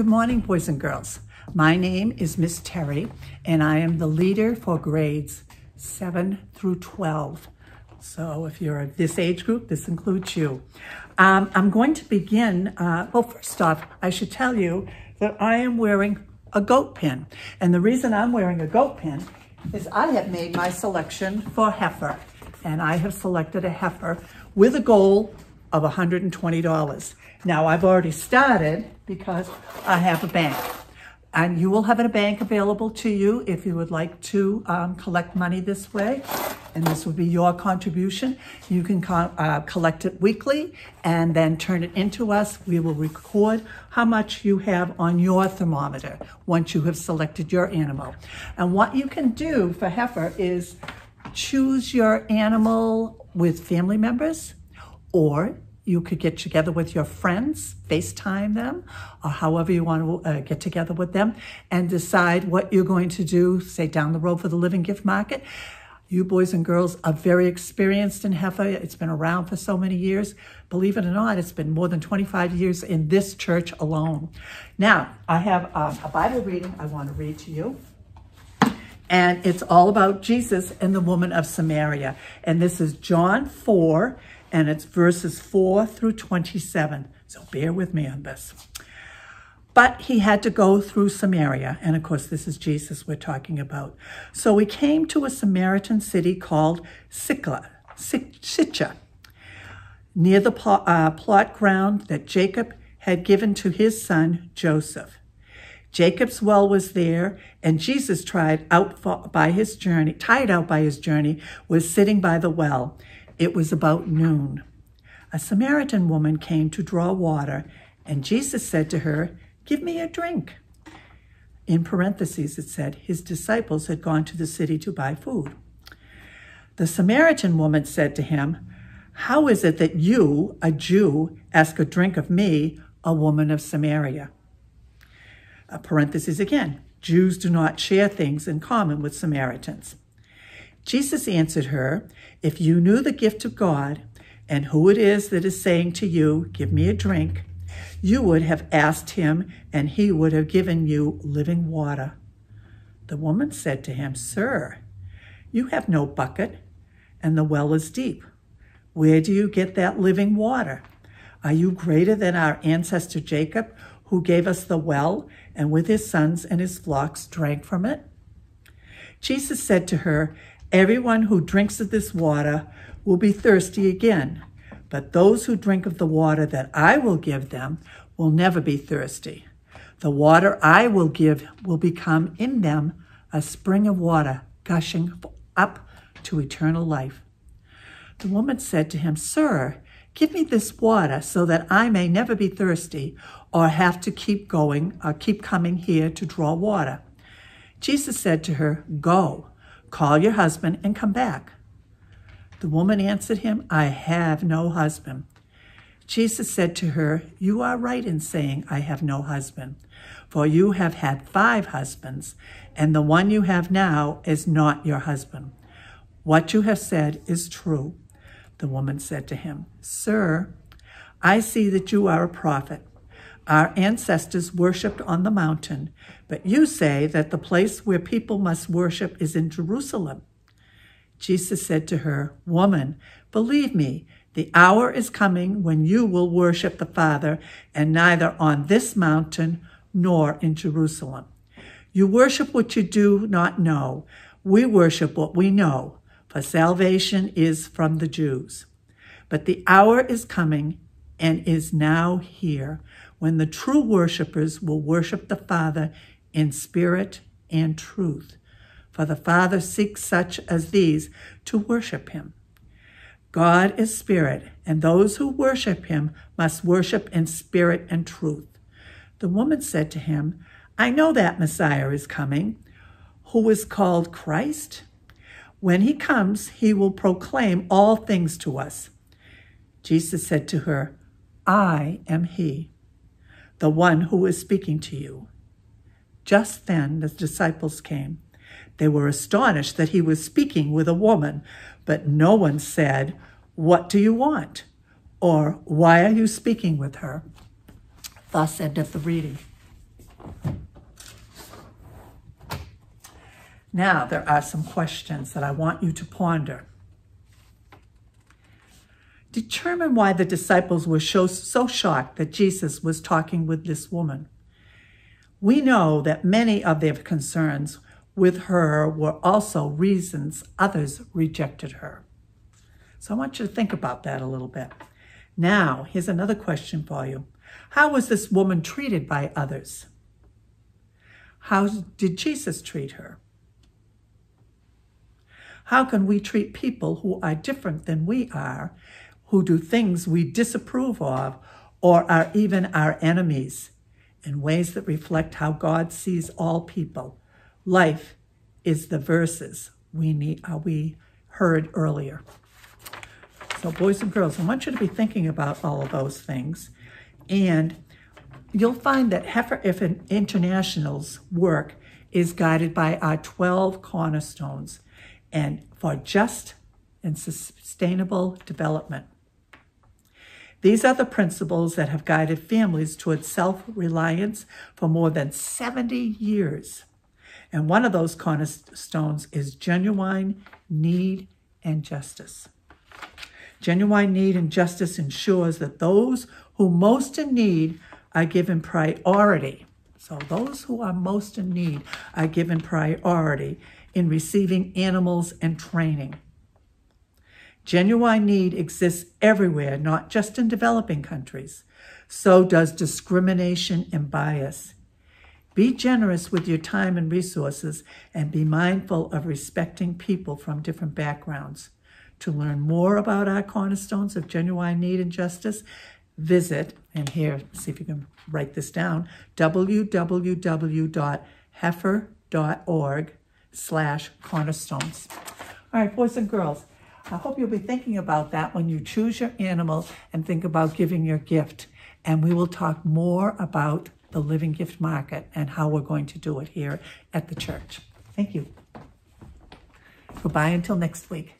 Good morning, boys and girls. My name is Miss Terry, and I am the leader for grades 7 through 12. So if you're this age group, this includes you. Um, I'm going to begin, uh, well, first off, I should tell you that I am wearing a goat pin. And the reason I'm wearing a goat pin is I have made my selection for heifer. And I have selected a heifer with a goal of $120. Now I've already started because I have a bank. And you will have a bank available to you if you would like to um, collect money this way. And this would be your contribution. You can co uh, collect it weekly and then turn it into us. We will record how much you have on your thermometer once you have selected your animal. And what you can do for heifer is choose your animal with family members or you could get together with your friends, FaceTime them, or however you want to uh, get together with them and decide what you're going to do, say down the road for the living gift market. You boys and girls are very experienced in heifer. It's been around for so many years. Believe it or not, it's been more than 25 years in this church alone. Now, I have um, a Bible reading I want to read to you. And it's all about Jesus and the woman of Samaria. And this is John 4, and it's verses 4 through 27. So bear with me on this. But he had to go through Samaria. And of course, this is Jesus we're talking about. So we came to a Samaritan city called Sikla, Sitcha, near the uh, plot ground that Jacob had given to his son Joseph. Jacob's well was there, and Jesus tried out by his journey, tired out by his journey, was sitting by the well. It was about noon. A Samaritan woman came to draw water, and Jesus said to her, Give me a drink. In parentheses, it said, his disciples had gone to the city to buy food. The Samaritan woman said to him, How is it that you, a Jew, ask a drink of me, a woman of Samaria? A parentheses again, Jews do not share things in common with Samaritans. Jesus answered her, If you knew the gift of God and who it is that is saying to you, Give me a drink, you would have asked him, and he would have given you living water. The woman said to him, Sir, you have no bucket, and the well is deep. Where do you get that living water? Are you greater than our ancestor Jacob, who gave us the well, and with his sons and his flocks drank from it? Jesus said to her, Everyone who drinks of this water will be thirsty again, but those who drink of the water that I will give them will never be thirsty. The water I will give will become in them a spring of water gushing up to eternal life. The woman said to him, Sir, give me this water so that I may never be thirsty or have to keep going or keep coming here to draw water. Jesus said to her, Go Call your husband and come back. The woman answered him, I have no husband. Jesus said to her, You are right in saying, I have no husband, for you have had five husbands, and the one you have now is not your husband. What you have said is true. The woman said to him, Sir, I see that you are a prophet. Our ancestors worshipped on the mountain, but you say that the place where people must worship is in Jerusalem. Jesus said to her, Woman, believe me, the hour is coming when you will worship the Father, and neither on this mountain nor in Jerusalem. You worship what you do not know. We worship what we know, for salvation is from the Jews. But the hour is coming and is now here when the true worshipers will worship the Father in spirit and truth. For the Father seeks such as these to worship him. God is spirit, and those who worship him must worship in spirit and truth. The woman said to him, I know that Messiah is coming, who is called Christ. When he comes, he will proclaim all things to us. Jesus said to her, I am he the one who is speaking to you. Just then the disciples came. They were astonished that he was speaking with a woman, but no one said, What do you want? or Why are you speaking with her? Thus endeth the reading. Now, there are some questions that I want you to ponder. Determine why the disciples were so, shocked that Jesus was talking with this woman. We know that many of their concerns with her were also reasons others rejected her. So I want you to think about that a little bit. Now, here's another question for you. How was this woman treated by others? How did Jesus treat her? How can we treat people who are different than we are, who do things we disapprove of, or are even our enemies, in ways that reflect how God sees all people? Life is the verses we need, uh, we heard earlier. So, boys and girls, I want you to be thinking about all of those things. And you'll find that Heifer if an International's work is guided by our 12 cornerstones and for just and sustainable development. These are the principles that have guided families towards self reliance for more than 70 years. And one of those cornerstones is genuine need and justice. Genuine need and justice ensures that those who most in need are given priority. So those who are most in need are given priority in receiving animals and training. Genuine need exists everywhere, not just in developing countries. So does discrimination and bias. Be generous with your time and resources and be mindful of respecting people from different backgrounds. To learn more about our cornerstones of genuine need and justice, visit, and here, see if you can write this down, www.heifer.org slash cornerstones. All right, boys and girls, I hope you'll be thinking about that when you choose your animal and think about giving your gift. And we will talk more about the Living Gift Market and how we're going to do it here at the church. Thank you. Goodbye until next week.